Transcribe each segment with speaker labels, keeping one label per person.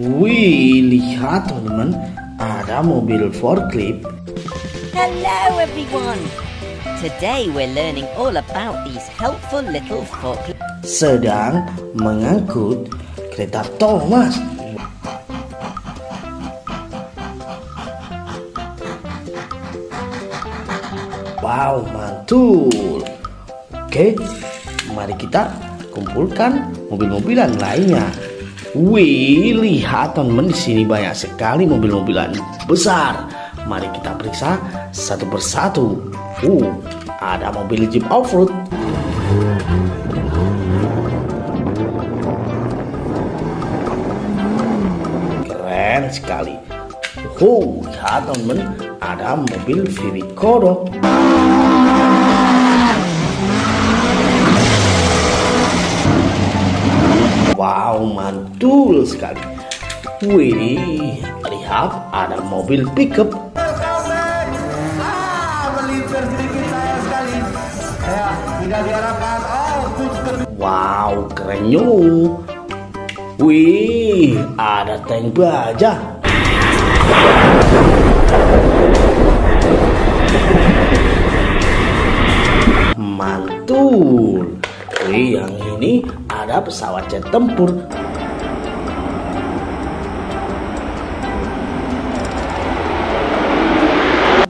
Speaker 1: Wih, lihat teman-teman, ada mobil forklift.
Speaker 2: Hello everyone! Today we're learning all about these helpful little forklifts.
Speaker 1: Sedang mengangkut kereta Thomas. Wow, mantul. Oke, mari kita kumpulkan mobil-mobilan lainnya. Wih, lihat teman-teman di sini banyak sekali mobil-mobilan besar. Mari kita periksa satu persatu. Uh, ada mobil Jeep Off-Road. Keren sekali. Oh, lihat teman-teman, ada mobil Vivi Kodok. Mantul sekali. Wih, lihat ada mobil pickup. Wow, kerennya. Wih, ada tank baja. Mantul. Wih, yang ini ada pesawat jet tempur.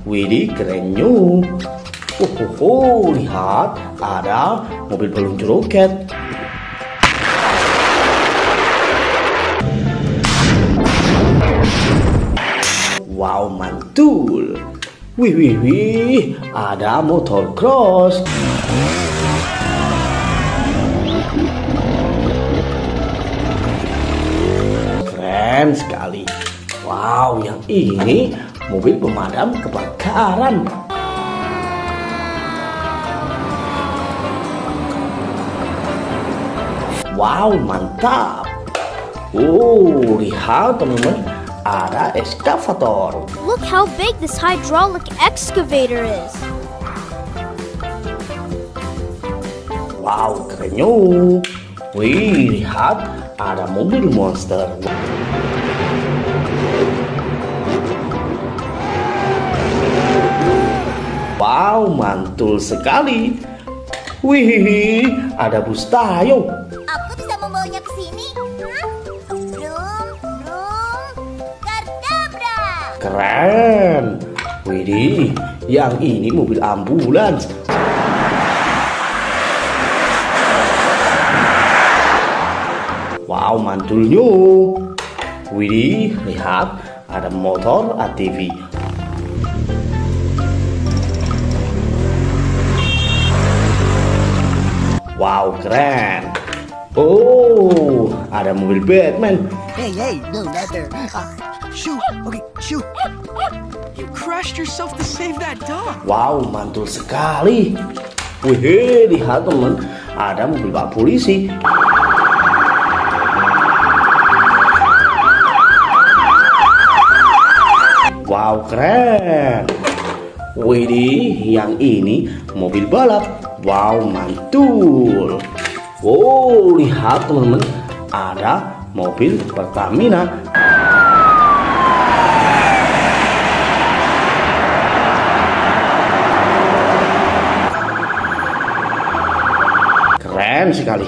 Speaker 1: Widih, kerennya. Oh, oh, oh, lihat, ada mobil peluncur roket. Wow, mantul. Wih, wih, wih, ada motor cross. Keren sekali. Wow, yang ini mobil pemadam kebakaran. Wow, mantap. Oh, lihat teman-teman, ada eskavator.
Speaker 3: Look how big this hydraulic excavator is.
Speaker 1: Wow, kerennya. Wih, lihat ada mobil monster. Wow, mantul sekali. Wih, ada bus tayo.
Speaker 4: Aku bisa membawanya ke sini. Brum, brum, kardabra.
Speaker 1: Keren. Widih, yang ini mobil ambulans. Wow, mantulnya. Widih, lihat ada motor ATV. Wow, keren. Oh, ada mobil Batman.
Speaker 5: Hey, hey, no, not there. Uh, shoot. Okay, shoot. You crushed yourself to save that dog.
Speaker 1: Wow, mantul sekali. Wih, lihat teman, ada mobil pak polisi. Wow, keren. Widih, yang ini mobil balap. Wow, mantul. Oh, lihat teman-teman, ada mobil Pertamina. Keren sekali.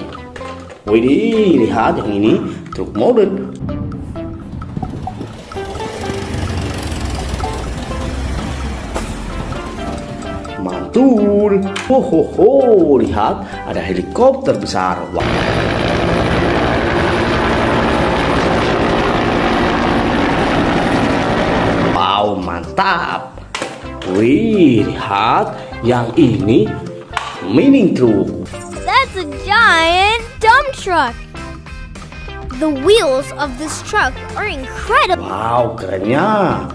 Speaker 1: Widih, lihat yang ini truk modern. Mantul. Ho ho ho, lihat ada helikopter besar. Wah. Wow, mantap. Wih, lihat yang ini mining truck.
Speaker 3: That's a giant dump truck. The wheels of this truck are incredible.
Speaker 1: Wow, kerennya.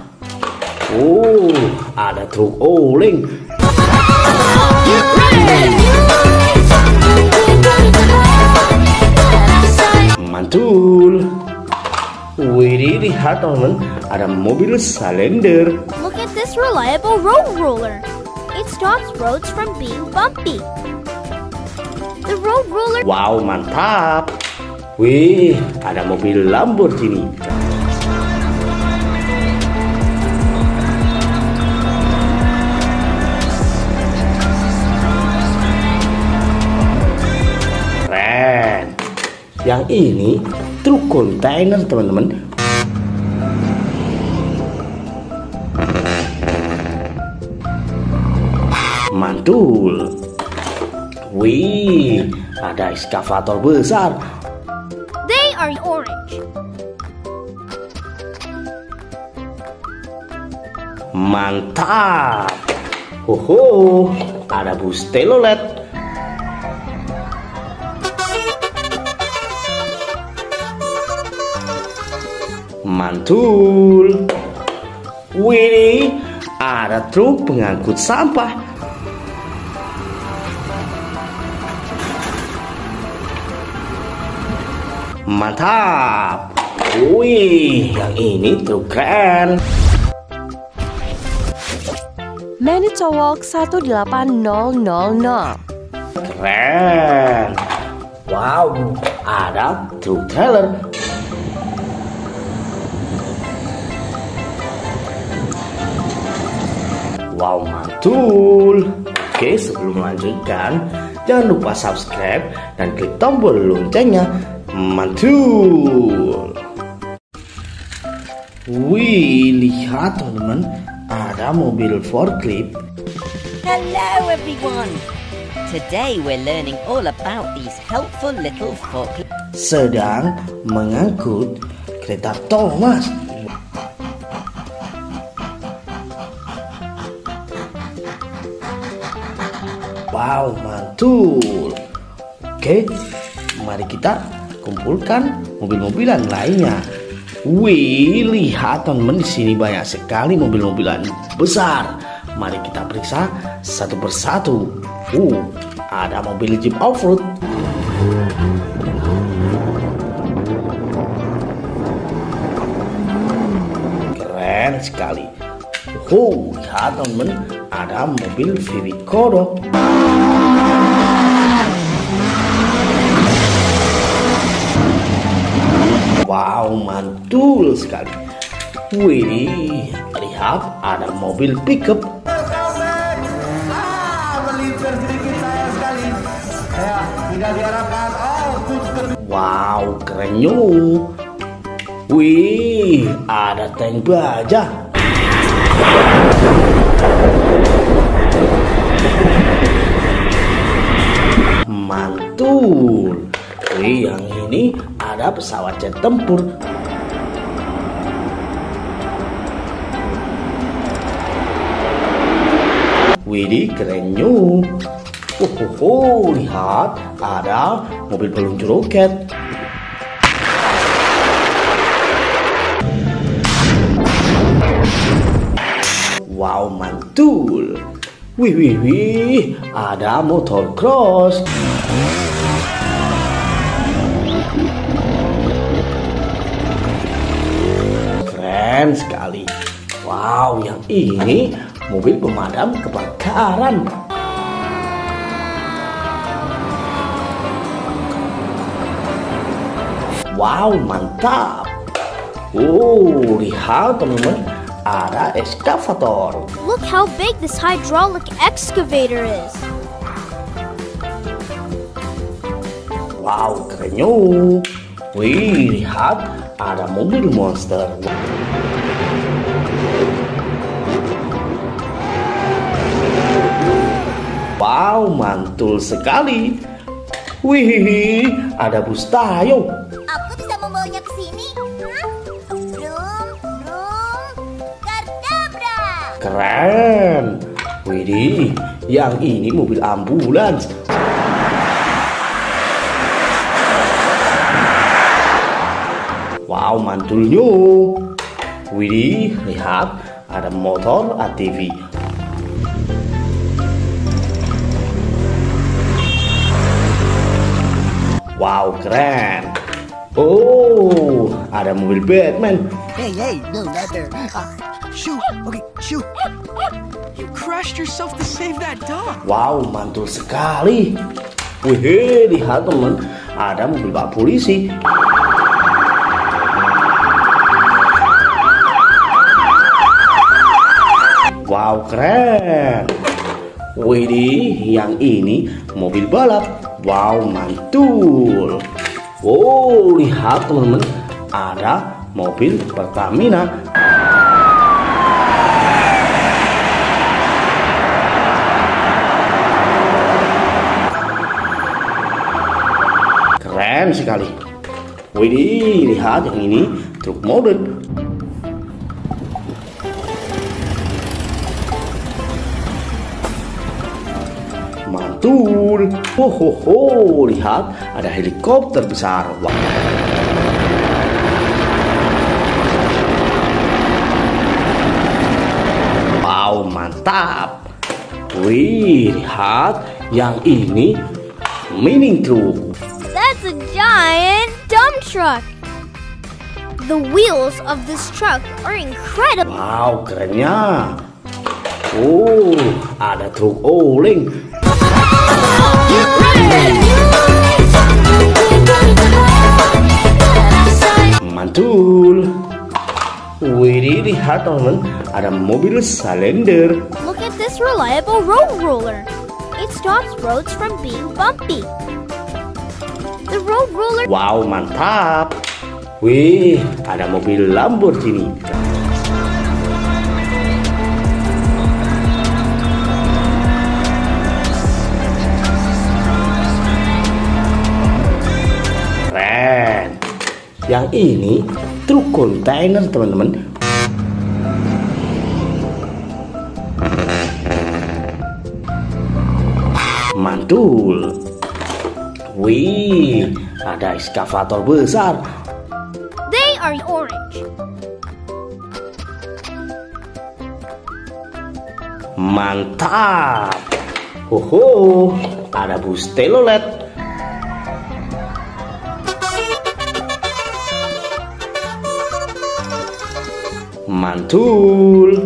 Speaker 1: Oh, ada truk oleng. Mantul. Wih, lihat teman, ada mobil salender.
Speaker 3: Look at this reliable road roller. It stops roads from being bumpy. The road roller
Speaker 1: Wow, mantap. Wih, ada mobil Lamborghini. Yang ini truk kontainer, teman-teman. Mantul. Wih, ada eskavator besar.
Speaker 3: They are orange.
Speaker 1: Mantap. Hoho, ada bus telolet. Mantul. Wih, ada truk pengangkut sampah. Mantap. Wih, yang ini truk keren.
Speaker 6: Manitowalk 18000.
Speaker 1: Keren. Wow, ada truk trailer. Mantul. Oke, sebelum melanjutkan, jangan lupa subscribe dan klik tombol loncengnya. Mantul. Wih, lihat teman-teman, ada mobil forklift
Speaker 2: Hello, everyone. Today we're learning all about these helpful little forklifts.
Speaker 1: sedang mengangkut kereta Thomas. Wow, mantul. Oke, mari kita kumpulkan mobil-mobilan lainnya. Wih, lihat teman-teman di sini banyak sekali mobil-mobilan besar. Mari kita periksa satu persatu. Uh, ada mobil Jeep Off-Road. Keren sekali. Oh, lihat teman-teman, ada mobil Vivid Kodok. Wow, mantul sekali. Wih, lihat ada mobil pickup. Wow, kerennya. Wih, ada tank baja. Mantul. Wih, yang ini ada pesawat jet tempur. Widih, kerennya. Oh, oh, oh, lihat, ada mobil peluncur roket. Wow, mantul. Wih, wih, wih, ada motor cross. Keren sekali. Wow, yang ini mobil pemadam kebakaran. Wow, mantap. Oh, lihat teman-teman, ada eskavator.
Speaker 3: Look how big this hydraulic excavator is.
Speaker 1: Wow, kerennya. Wih, lihat ada mobil monster. Wow, mantul sekali. Wih, ada bus tayo.
Speaker 4: Aku bisa membawanya ke
Speaker 1: Keren. Widih, yang ini mobil ambulans. Wow, mantulnya. Widih, lihat ada motor ATV. Wow, keren. Oh, ada mobil Batman.
Speaker 5: Hey, hey, no, not there. Uh, shoo. Okay, shoo. You crushed yourself to save that dog.
Speaker 1: Wow, mantul sekali. Wih, lihat teman, ada mobil pak polisi. Wow, keren. Widih, yang ini mobil balap. Wow, mantul. Oh, lihat teman-teman, ada mobil Pertamina. Keren sekali. Widih, lihat yang ini truk modern. Mantul. Ho ho ho, lihat ada helikopter besar. Wah. Wow, mantap. Wih, lihat yang ini mini truk.
Speaker 3: That's a giant dump truck. The wheels of this truck are incredible.
Speaker 1: Wow, kerennya. Oh, ada truk oleng. Mantul. Wih, lihat teman, ada mobil salender.
Speaker 3: Look at this reliable road roller. It stops roads from being bumpy. The road roller
Speaker 1: Wow, mantap. Wih, ada mobil Lamborghini. Yang ini truk kontainer, teman-teman. Mantul. Wih, ada ekskavator besar.
Speaker 3: they are orange.
Speaker 1: Mantap. Hoho, ada bus telolet. Mantul.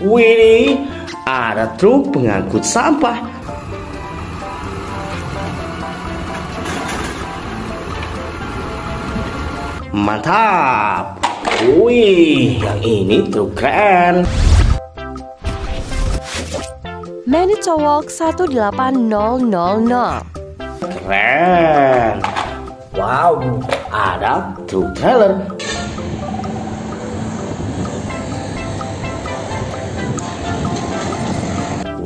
Speaker 1: Wih, ada truk pengangkut sampah. Mantap. Wih, yang ini truk keren.
Speaker 6: Manito Walk 18000.
Speaker 1: Keren. Wow, ada truk trailer.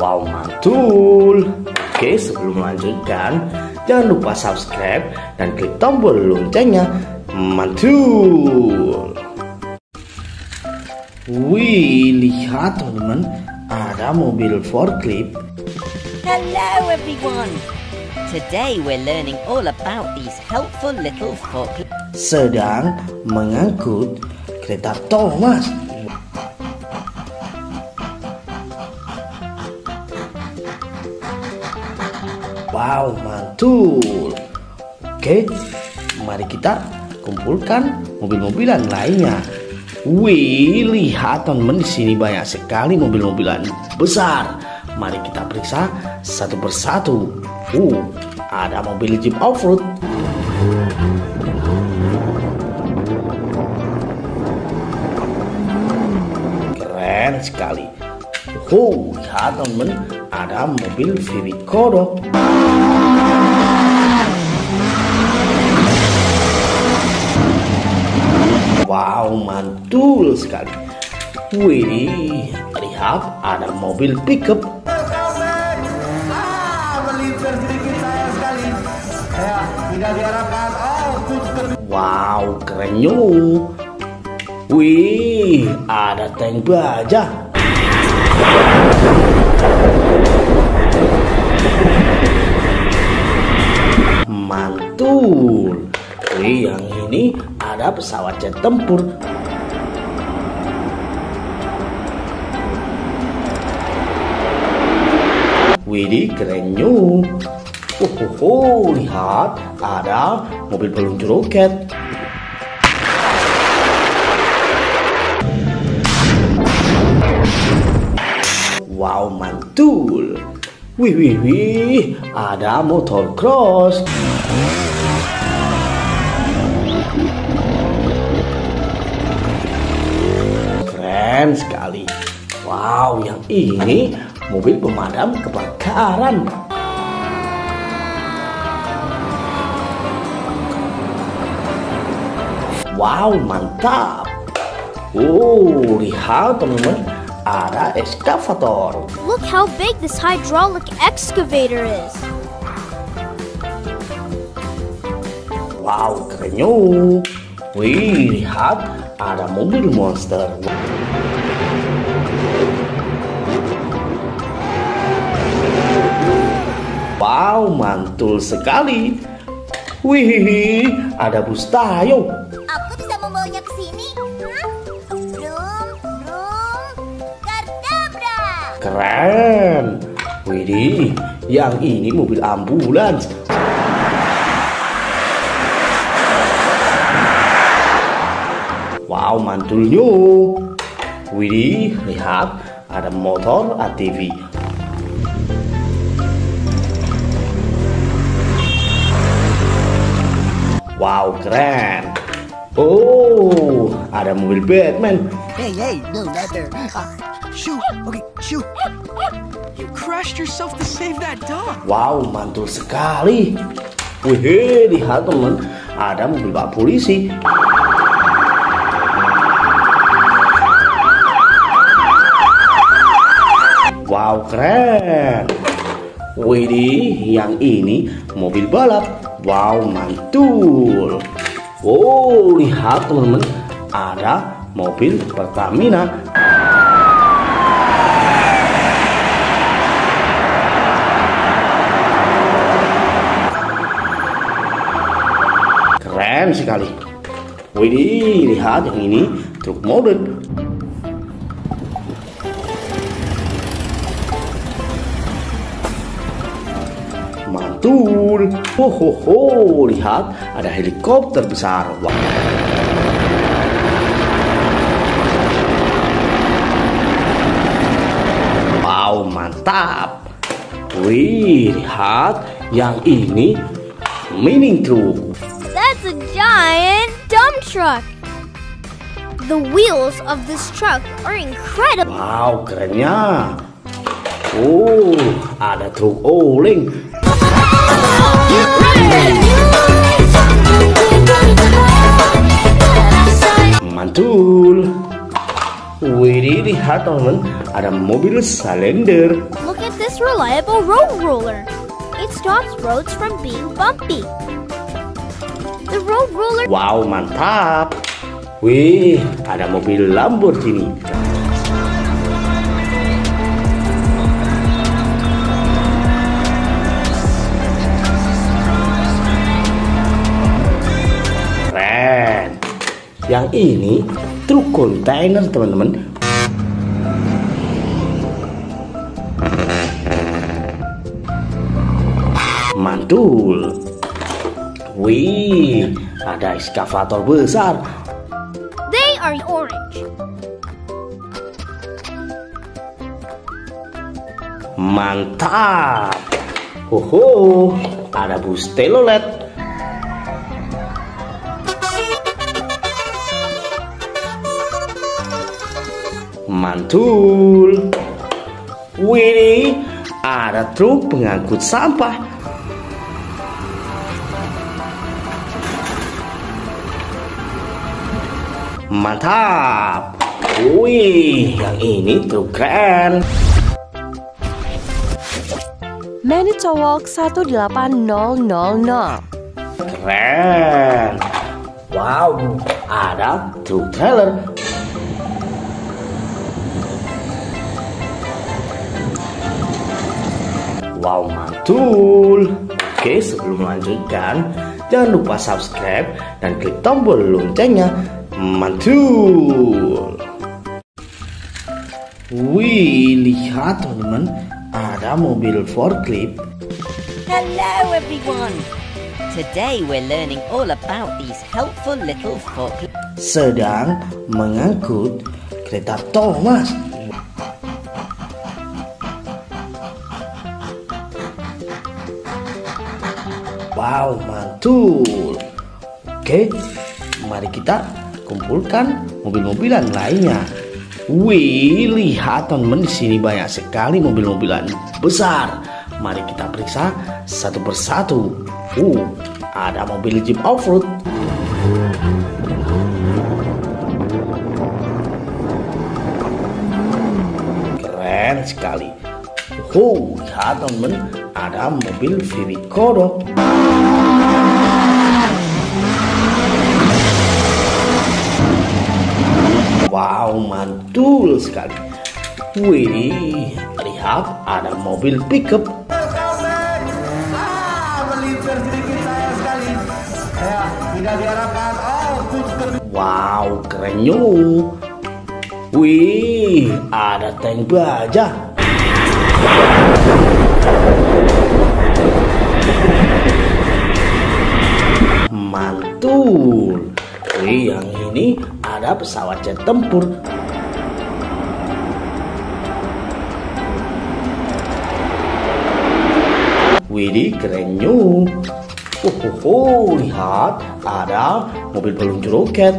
Speaker 1: Wow, mantul. Oke, sebelum melanjutkan, jangan lupa subscribe dan klik tombol loncengnya. Mantul. Wih, lihat teman-teman, ada mobil forklift
Speaker 2: Hello, everyone. Today we're learning all about these helpful little forklifts.
Speaker 1: sedang mengangkut kereta Thomas. Wow, mantul. Oke, mari kita kumpulkan mobil-mobilan lainnya. Wih, lihat teman-teman di sini banyak sekali mobil-mobilan besar. Mari kita periksa satu persatu. Uh, ada mobil Jeep Off-Road. Keren sekali. Oh, lihat teman, ada mobil Vivi Kodok. Wow, mantul sekali. Wih, lihat ada mobil pickup. Wow, kerennya. Wih, ada tank baja. Mantul. Wih, yang ini ada pesawat jet tempur. Widih, kerennya. Oh, oh, oh, lihat, ada mobil peluncur roket. Wow, mantul. Wih, wih, wih, ada motor cross. Keren sekali. Wow, yang ini mobil pemadam kebakaran. Wow, mantap. Oh, lihat teman-teman, ada eskavator.
Speaker 3: Look how big this hydraulic excavator is.
Speaker 1: Wow, kerennya. Wih, lihat ada mobil monster. Wow, mantul sekali. Wih, ada bus tayo.
Speaker 4: Aku bisa membawanya ke sini. Hah? Brum, brum.
Speaker 1: Keren. Widih, yang ini mobil ambulans. Wow, mantulnya. Widih, lihat ada motor ATV. Keren. Oh, ada mobil Batman.
Speaker 5: Hey, hey, no, not there. Uh, shoo. Okay, shoo. You crushed yourself to save that dog.
Speaker 1: Wow, mantul sekali. Wih, lihat teman, ada mobil pak polisi. Wow, keren. Widih, yang ini mobil balap. Wow, mantul. Oh, lihat teman-teman, ada mobil Pertamina. Keren sekali. Widih, lihat yang ini truk modern. Mantul. Ho ho ho, lihat ada helikopter besar. Wah. Wow, mantap. Wih, lihat yang ini mini truk.
Speaker 3: That's a giant dump truck. The wheels of this truck are incredible.
Speaker 1: Wow, kerennya. Oh, ada truk oleng. Mantul. Widih, lihat teman, ada mobil salender.
Speaker 3: Look at this reliable road roller. It stops roads from being bumpy. The road roller
Speaker 1: Wow, mantap. Wih, ada mobil Lamborghini. Yang ini truk kontainer, teman-teman. Mantul. Wih, ada eskavator besar.
Speaker 3: they are orange.
Speaker 1: Mantap. Hoho, ada bus telolet. Mantul. Wih, ada truk pengangkut sampah. Mantap. Wih, yang ini truk keren.
Speaker 6: Manitowalk 18000.
Speaker 1: Keren. Wow, ada truk trailer. Wow, mantul. Oke, sebelum melanjutkan, jangan lupa subscribe dan klik tombol loncengnya. Mantul. Wih, lihat teman-teman, ada mobil forklift
Speaker 2: Hello, everyone. Today we're learning all about these helpful little forklifts.
Speaker 1: sedang mengangkut kereta Thomas. Wow, mantul. Oke, mari kita kumpulkan mobil-mobilan lainnya. Wih, lihat teman di sini banyak sekali mobil-mobilan besar. Mari kita periksa satu persatu. Uh, ada mobil Jeep Off-Road. Keren sekali. Oh, lihat teman, ada mobil Vivi Kodok. Wow, mantul sekali. Wih, lihat ada mobil pickup. Wow, kerennya. Wih, ada tank baja. Mantul. Wih, yang ini ada pesawat jet tempur. Widih, kerennya. Oh, oh, oh, lihat, ada mobil peluncur roket.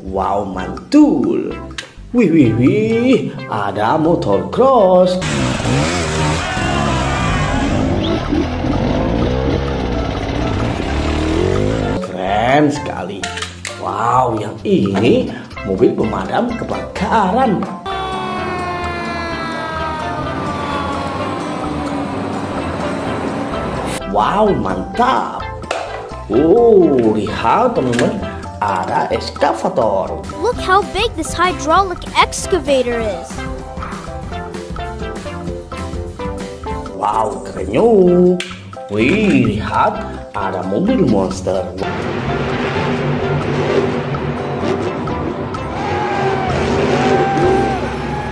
Speaker 1: Wow, mantul. Wih, wih, wih, ada motor cross. Keren sekali. Wow, yang ini mobil pemadam kebakaran. Wow, mantap. Oh, lihat teman-teman, ada eskavator.
Speaker 3: Look how big this hydraulic excavator is.
Speaker 1: Wow, kerennya. Wih, lihat ada mobil monster.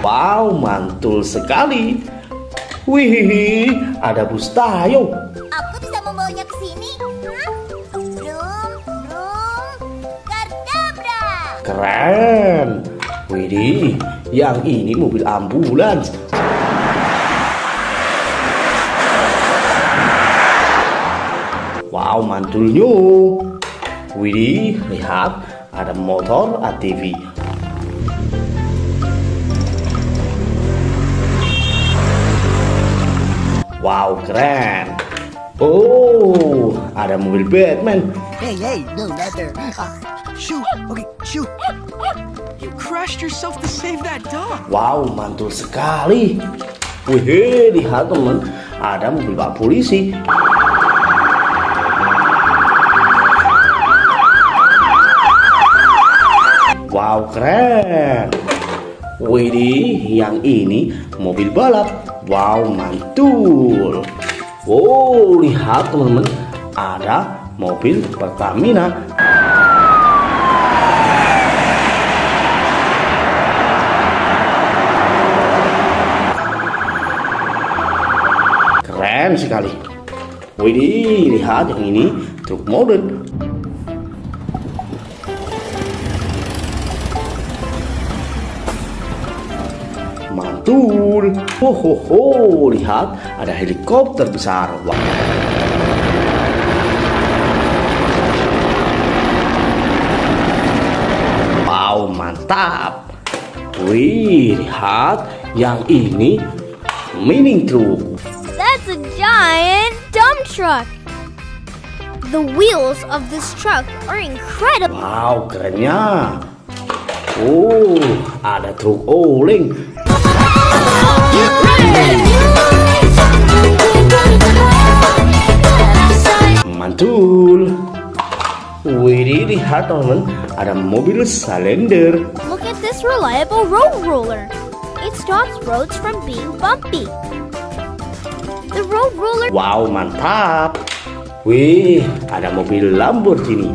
Speaker 1: Wow, mantul sekali. Wih, ada bus tayo.
Speaker 4: Aku bisa membawanya ke sini. Brum, brum, kardabra.
Speaker 1: Keren. Widih, yang ini mobil ambulans. Wow, mantulnya. Widih, lihat ada motor ATV. Wow, keren. Oh, ada mobil Batman.
Speaker 5: Hey, hey, no, not there. Uh, shoo, okay, shoo. You crushed yourself to save that dog.
Speaker 1: Wow, mantul sekali. Wih, lihat teman, ada mobil pak polisi. Wow, keren. Widih, yang ini mobil balap. Wow, mantul. Oh, lihat teman-teman, ada mobil Pertamina. Keren sekali. Widih, lihat yang ini truk modern. Mantul. Ho ho ho, lihat ada helikopter besar. Wah. Wow, mantap. Wih, lihat yang ini mining truck.
Speaker 3: That's a giant dump truck. The wheels of this truck are incredible.
Speaker 1: Wow, kerennya. Oh, ada truk oleng. Mantul. Wih, lihat teman, ada mobil salender.
Speaker 3: Look at this reliable road roller. It stops roads from being bumpy. The road roller
Speaker 1: Wow, mantap. Wih, ada mobil Lamborghini.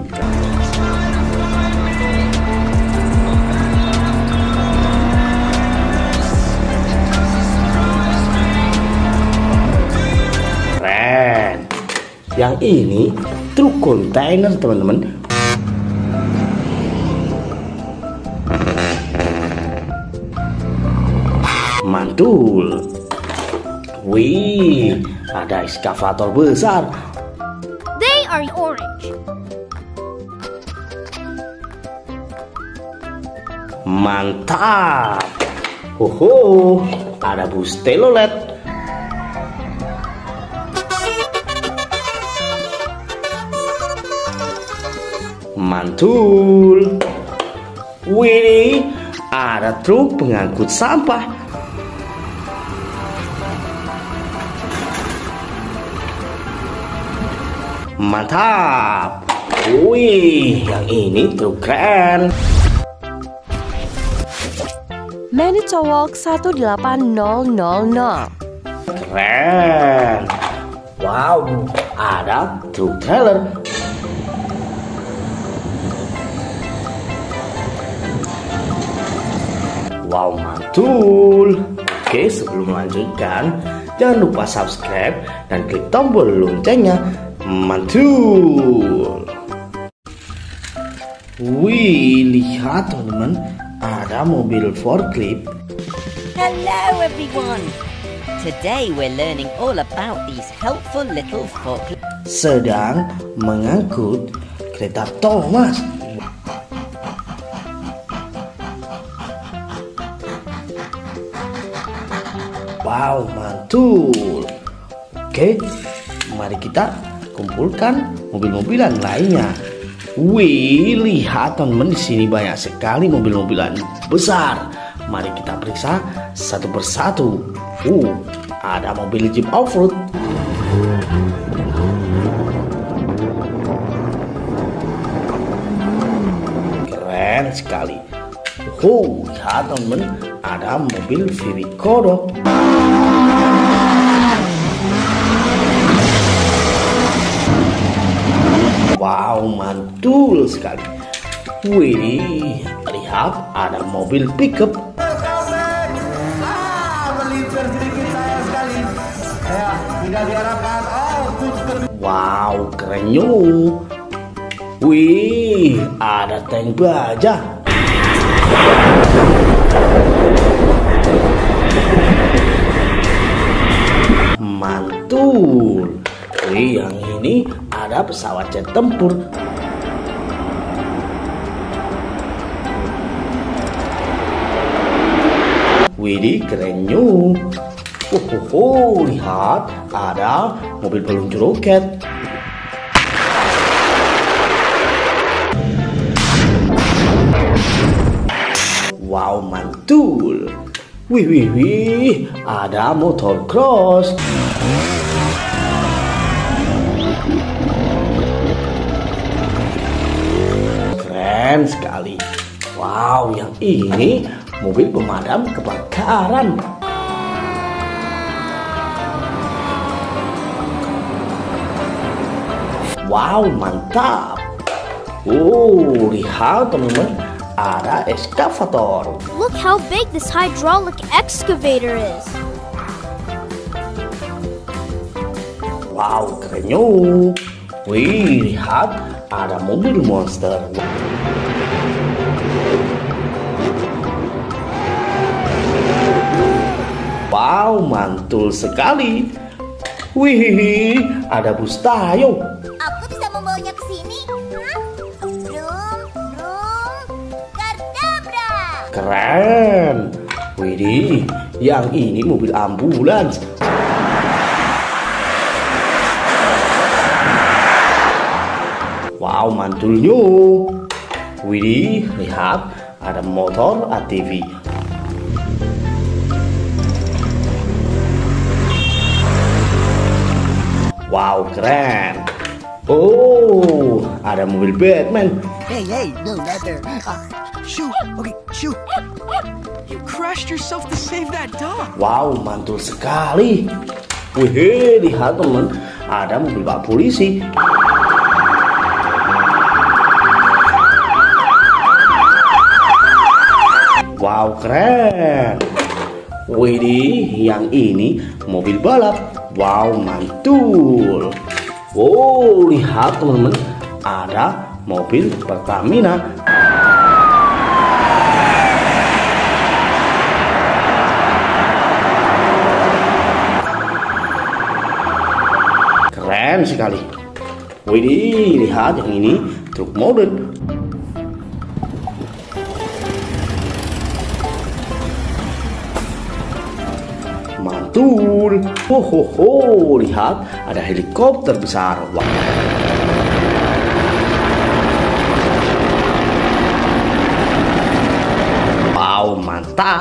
Speaker 1: Yang ini truk kontainer, teman-teman. mantul. Wih, ada eskavator besar.
Speaker 3: They are orange.
Speaker 1: Mantap. Hoho, ada bus telolet. Mantul. Wih, ada truk pengangkut sampah. Mantap. Wih, yang ini truk keren.
Speaker 6: Manito Walk 18000.
Speaker 1: Keren. Wow, ada truk trailer. Wow, mantul. Oke, sebelum melanjutkan, jangan lupa subscribe dan klik tombol loncengnya. Mantul. Wih, lihat teman-teman, ada mobil forklift
Speaker 2: Hello, everyone. Today we're learning all about these helpful little forklifts.
Speaker 1: sedang mengangkut kereta Thomas. Wow, mantul. Oke, mari kita kumpulkan mobil-mobilan lainnya. Wih, lihat teman di sini banyak sekali mobil-mobilan besar. Mari kita periksa satu persatu. Uh, ada mobil Jeep Off-Road. Keren sekali. Oh, lihat teman, ada mobil Vivid Kodok. Wow, mantul sekali. Wih, lihat ada mobil pickup. Wow, kerennya. Wih, ada tank baja. Mantul. Wih, yang ini ada pesawat jet tempur. Widih, kerennya. Oh, oh, oh, lihat, ada mobil peluncur roket. Wow, mantul. Wih, wih, wih, ada motor cross. Keren sekali. Wow, yang ini mobil pemadam kebakaran. Wow, mantap. Oh, lihat teman-teman, ada eskavator.
Speaker 3: Look how big this hydraulic excavator is.
Speaker 1: Wow, kerennya. Wih, lihat ada mobil monster. Wow, mantul sekali. Wih, ada bus tayo.
Speaker 4: Aku bisa membawanya ke sini. Brum, brum.
Speaker 1: Keren. Widih, yang ini mobil ambulans. Wow, mantulnya. Widih, lihat ada motor ATV. Wow, keren. Oh, ada mobil Batman.
Speaker 5: Hey, hey, no, not there. Uh, shoo, okay, shoo. You crushed yourself to save that dog.
Speaker 1: Wow, mantul sekali. Wih, lihat teman, ada mobil pak polisi. Wow keren. Widih yang ini mobil balap. Wow mantul. Wow lihat teman-teman. Ada mobil Pertamina. Keren sekali. Widih lihat yang ini truk modern. Ho, ho, ho, lihat ada helikopter besar. Wah. Wow, mantap.